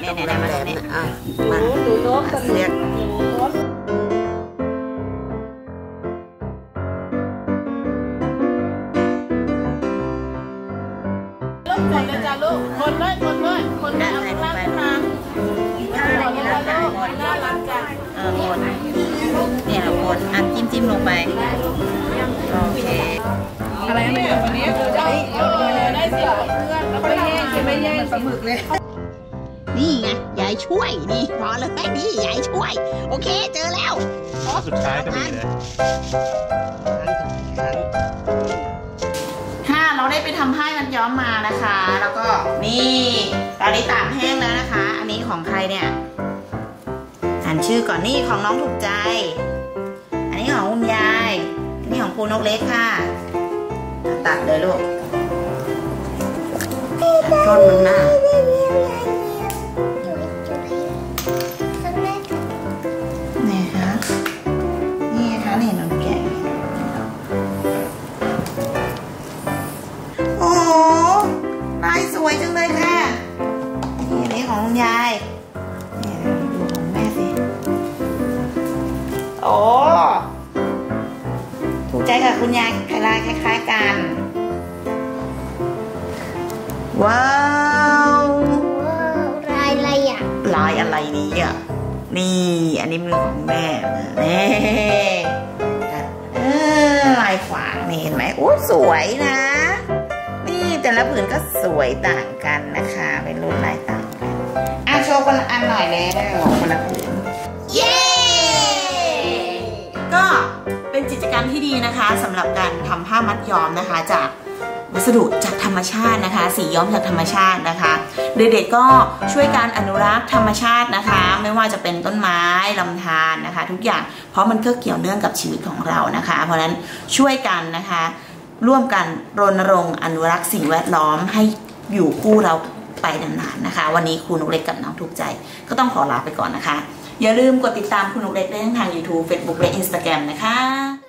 เนี่ยเนี่ยเนี่ยมาตรงนี้อะหมานูโน้ตสนุเรียกกหนูโน้ตลูกคนเลยจ้ะลูก คนเลยคนเลยคนเลยเอาข้างล่างขึ้นมาเอาลงมาลูกน่ารักจ้ะเออคนเนี่ยเราคนอะจิ้มจิ้มลงไป โอเค อะไรอะไรวันนี้ได้เออได้เสียเพื่อนแล้วก็แย่งใช่ไหมแย่งปลาหมึกเลย นี่ไงยายช่วยนี่พอเลยนี่ยายช่วย โอเคเจอแล้วสุดท้ายก็มีเลยค่ะเราได้ไปทำผ้ามันย้อมมานะคะ แล้วก็นี่ตอนนี้ตากแห้งแล้วนะคะ อันนี้ของใครเนี่ยอ่านชื่อก่อนนี่ของน้องถูกใจ อันนี้ของคุณยายอันนี้ของครูนกเล็กค่ะ ตัดเลยลูกต้นมันหน้า วยจังเลยค่ะ นี่อันนี้ของคุณยายนี่ดูของแม่สิ โอ้ถูกใจกับคุณยายลายคล้ายๆกัน ว้าวลายอะไรอะลายอะไรนี้อะ นี่ อันนี้มือของแม่นี่เออลายขวางนี่เห็นไหมโอ้สวยนะนี่ แต่ละผืนก็สวยต่างกันนะคะ เป็นรุ่นลายต่างกันอะโชว์คนละอันหน่อยแล้วคนละผืนเย้ก็เป็นกิจกรรมที่ดีนะคะสำหรับการทำผ้ามัดย้อมนะคะจากวัสดุจากธรรมชาตินะคะ สีย้อมจากธรรมชาตินะคะ เด็กๆก็ช่วยการอนุรักษ์ธรรมชาตินะคะ ไม่ว่าจะเป็นต้นไม้ลำธารนะคะ ทุกอย่างเพราะมันก็เกี่ยวเนื่องกับชีวิตของเรานะคะ เพราะฉะนั้นช่วยกันนะคะ ร่วมกันรณรงค์อนุรักษ์สิ่งแวดล้อมให้อยู่คู่เราไปนานๆนะคะ วันนี้ครูนุกเล็กกับน้องถูกใจ ก็ต้องขอลาไปก่อนนะคะ อย่าลืมกดติดตามครูนุกเล็กได้ทั้งทาง YouTube Facebook และ Instagram นะคะ